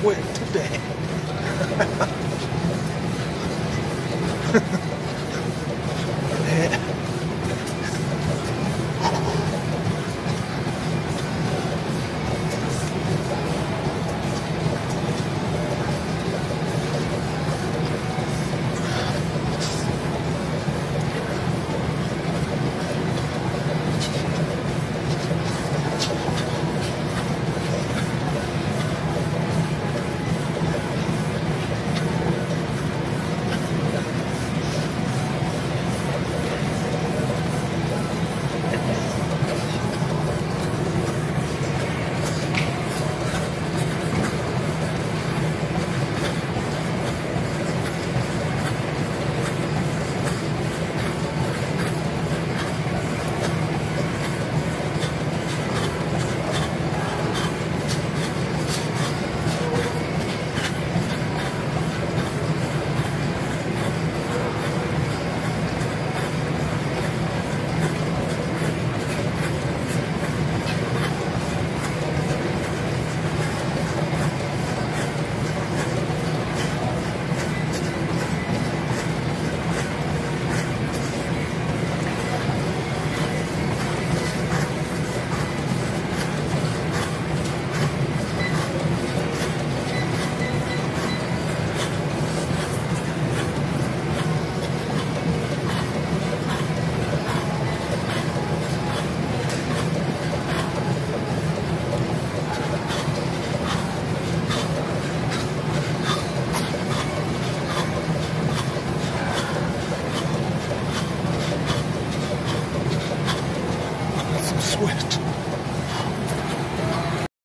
sweat today. Some sweat.